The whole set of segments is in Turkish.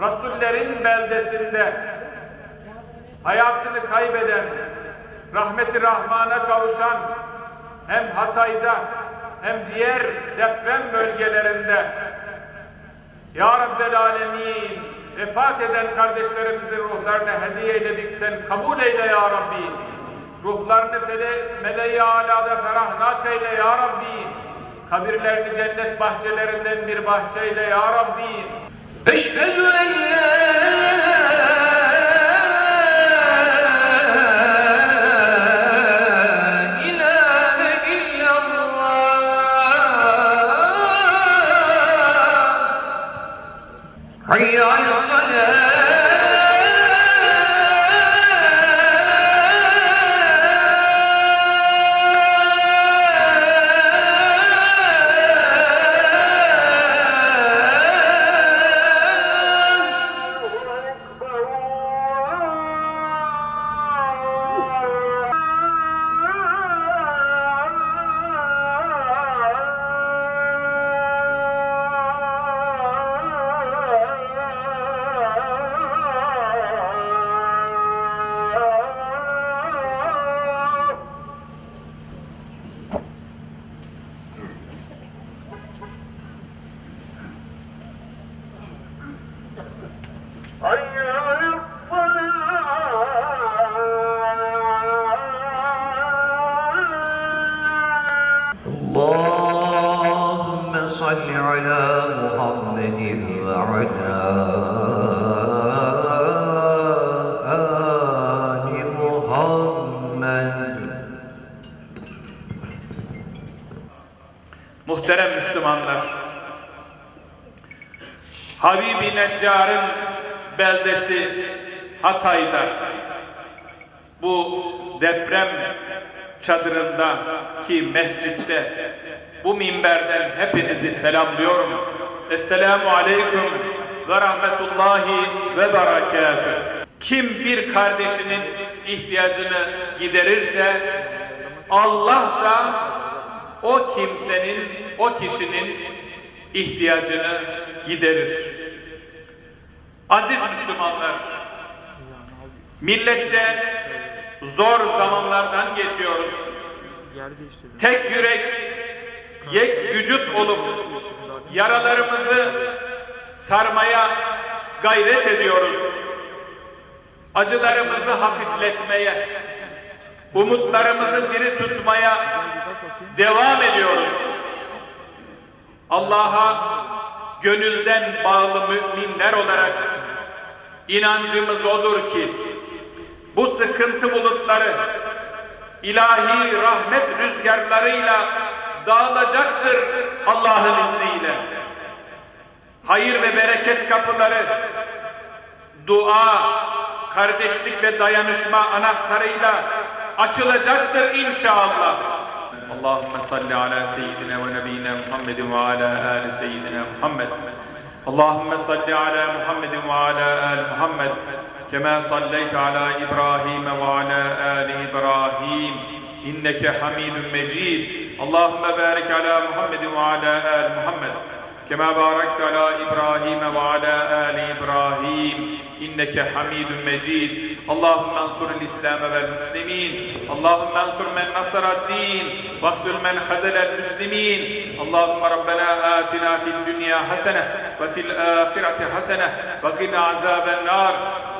Rasullerin beldesinde hayatını kaybeden, rahmeti Rahman'a kavuşan hem Hatay'da hem diğer deprem bölgelerinde Ya Rabbel Alemin vefat eden kardeşlerimizin ruhlarına hediye eyledik. Sen kabul eyle Ya Rabbi. Ruhlarını meleği alada ferahlat eyle Ya Rabbi. Kabirlerini cennet bahçelerinden bir bahçeyle Ya Rabbi أشهد أن لا إله إلا الله. حي على الصلاة. على محمد وعلى آل محمد Muhterem Müslümanlar, Habibi Neccar'ın beldesi Hatay'da bu deprem çadırında ki mescitte bu minberden hepinizi selamlıyorum. Esselamu Aleyküm ve Rahmetullahi ve Berekatuhu. Kim bir kardeşinin ihtiyacını giderirse Allah da o kimsenin, o kişinin ihtiyacını giderir. Aziz Müslümanlar, milletçe zor zamanlardan geçiyoruz. Tek yürek, yek vücut olup yaralarımızı sarmaya gayret ediyoruz. Acılarımızı hafifletmeye, umutlarımızı diri tutmaya devam ediyoruz. Allah'a gönülden bağlı müminler olarak inancımız odur ki bu sıkıntı bulutları ilahi rahmet rüzgarlarıyla dağılacaktır Allah'ın izniyle. Hayır ve bereket kapıları dua, kardeşlik ve dayanışma anahtarıyla açılacaktır inşallah. Allahümme salli ala seyyidina ve nebiyyina Muhammedin ve ala ali seyyidina Muhammed. Allahümme salli ala Muhammedin ve ala ali Muhammed. Kema salleyte ala İbrahim ve ala ali İbrahim. İnneke hamidun mecid. Allahümme barik ala Muhammedin ve ala ali Muhammed. كما باركت على إبراهيم وعلى آل إبراهيم إنك حميد مجيد اللهم انصر الإسلام والمسلمين اللهم انصر من نصر الدين واخذل من خذل المسلمين اللهم ربنا آتنا في الدنيا حسنة وفي الآخرة حسنة وقنا عذاب النار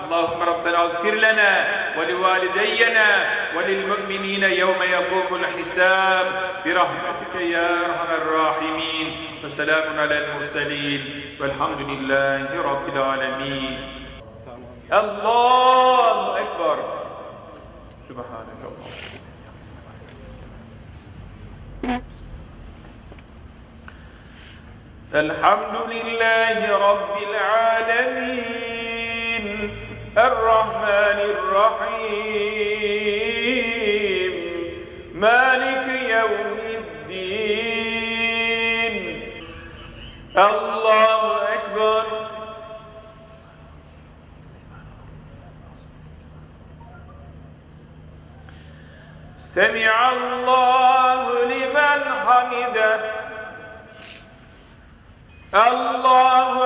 اللهم ربنا اغفر لنا ولوالدينا وللمؤمنين يوم يقوم الحساب برحمتك يا أرحم الراحمين. وسلام على المرسلين. والحمد لله رب العالمين. الله أكبر. سبحانك اللهم. الحمد لله رب العالمين. الرحمن الرحيم. مالك يوم الدين. الله أكبر. سمع الله لمن حمده. الله